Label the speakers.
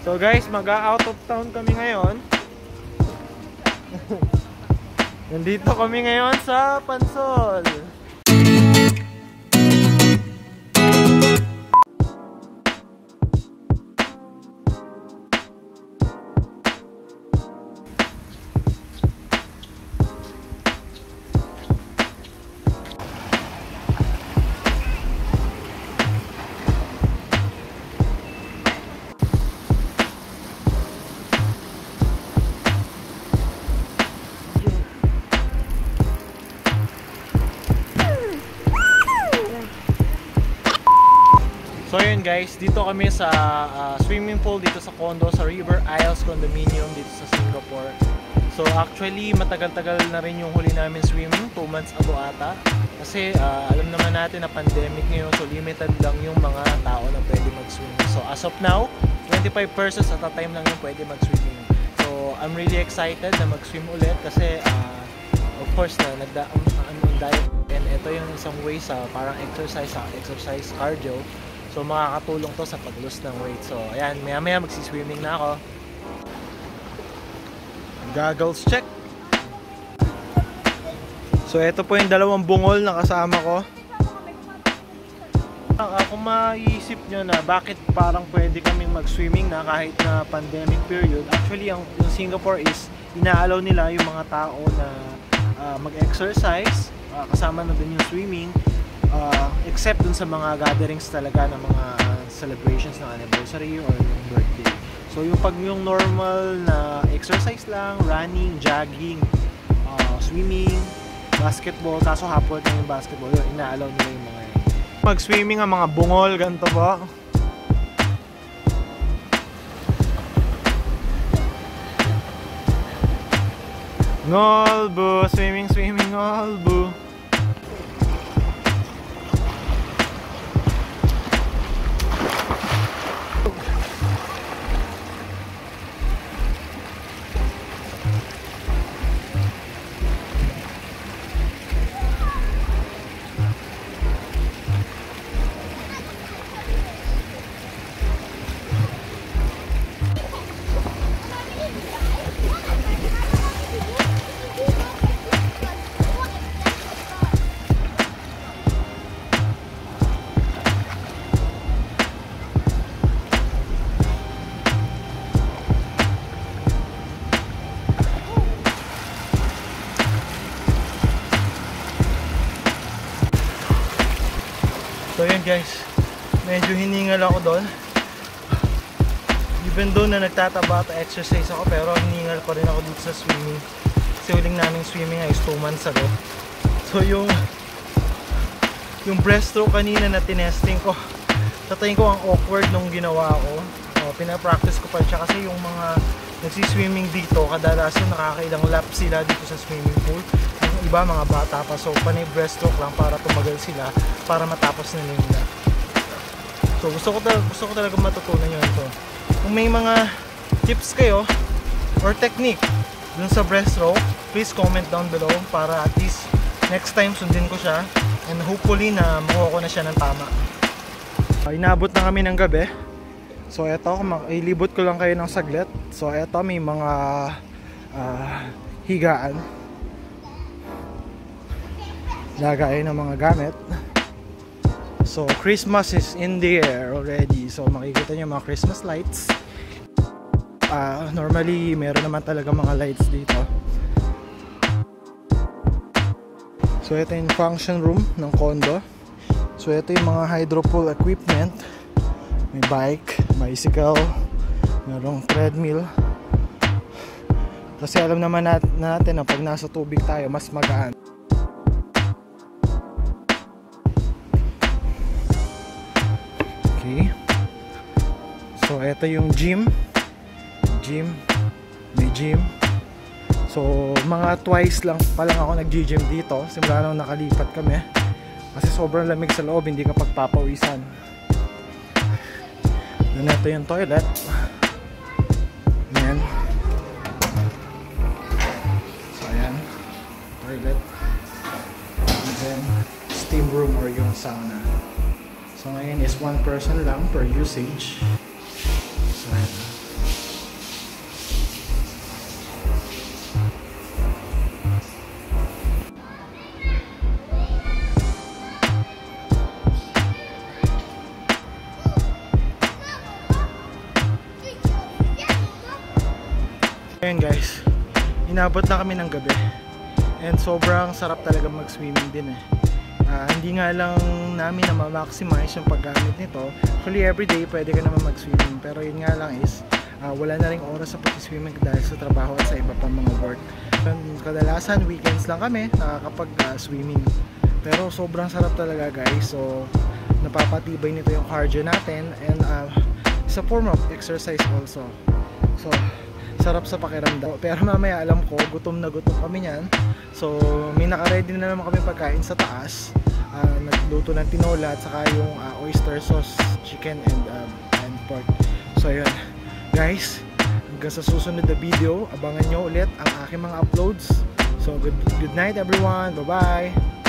Speaker 1: So guys, mag-out of town kami ngayon. Nandito kami ngayon sa Pansol. So yun guys, dito kami sa ah, swimming pool dito sa condo sa River Isles Condominium dito sa Singapore. So actually matagal-tagal na rin yung huli namin swimming, 2 months ago ata. Kasi ah, alam naman natin na pandemic ngayon so limited lang yung mga tao na pwede mag-swim. So as of now, 25 persons at a time lang yung pwede mag-swimming. So I'm really excited na mag-swim ulit kasi ah, of course na nagda ang diet and ito yung isang way sa parang exercise sa exercise cardio So makakatulong to sa pag-lose ng weight. So ayan, maya maya magsiswimming na ako. Goggles check. So ito po yung dalawang bungol na kasama ko. Ah, Kung maiisip nyo na bakit parang pwede kaming mag-swimming na kahit na pandemic period, actually ang, yung Singapore is inaalaw nila yung mga tao na ah, mag-exercise, ah, kasama na dun yung swimming, uh, except dun sa mga gatherings talaga ng mga celebrations ng anniversary or yung birthday. So yung pag yung normal na exercise lang, running, jogging, uh, swimming, basketball, kaso hapon na yung basketball, yun, inaalaw nila yung mga yun. Mag-swimming ang mga bungol, ganito ba? Ngolbu, swimming, swimming, ngolbu. So yun guys, medyo hiningal ako doon. Even though na nagtataba at exercise ako, pero hiningal pa rin ako dito sa swimming. Kasi huling naming swimming ay 2 months ago. So yung yung breaststroke kanina na tinesting ko, tatayin ko ang awkward nung ginawa ko. O, pinapractice ko pa siya kasi yung mga nagsiswimming dito, kadalasan nakakailang lap sila dito sa swimming pool iba mga bata pa. So panay breaststroke lang para tumagal sila para matapos na lap so gusto ko talaga, gusto ko talaga matutunan yun. To kung may mga tips kayo or technique dun sa breaststroke please comment down below para at least next time sundin ko siya and hopefully na makuha ko na siya ng tama. Uh, inabot na kami ng gabi. So eto ilibot ko lang kayo ng saglit. So eto may mga uh, higaan lagay ng mga gamit. So Christmas is in the air already. So makikita nyo mga Christmas lights. Uh, normally meron naman talaga mga lights dito. So ito yung function room ng condo. So ito yung mga hydro pool equipment. May bike, bicycle merong treadmill. Kasi alam naman natin na pag nasa tubig tayo mas magaan Okay. So, ito yung gym. Gym. May gym. So, mga twice lang pa lang ako nag-gym dito. Simula nung nakalipat kami. Kasi sobrang lamig sa loob, hindi ka pagpapawisan. Then, ito yung toilet. Ayan. So, ayan. Toilet. And then, steam room or yung sauna. So ngayon is one person lang per usage. So, Ayan guys, inabot na kami ng gabi and sobrang sarap talaga mag-swimming din eh. Ah, hindi nga lang namin na ma-maximize yung paggamit nito. Actually, everyday pwede ka naman mag-swimming. Pero yun nga lang is, ah, wala na rin oras sa pag-swimming dahil sa trabaho at sa iba pang mga work. Kadalasan, weekends lang kami nakakapag-swimming. Pero sobrang sarap talaga guys. So, napapatibay nito yung cardio natin and uh, it's a form of exercise also. So, sarap sa pakiramdam. Pero mamaya alam ko, gutom na gutom kami niyan. So, may naka-ready na naman kami pagkain sa taas. Uh, nagluto ng tinola at saka yung uh, oyster sauce, chicken and, um, and pork. So, ayun. Guys, hanggang sa susunod na video, abangan nyo ulit ang aking mga uploads. So, good, good night everyone. Bye-bye.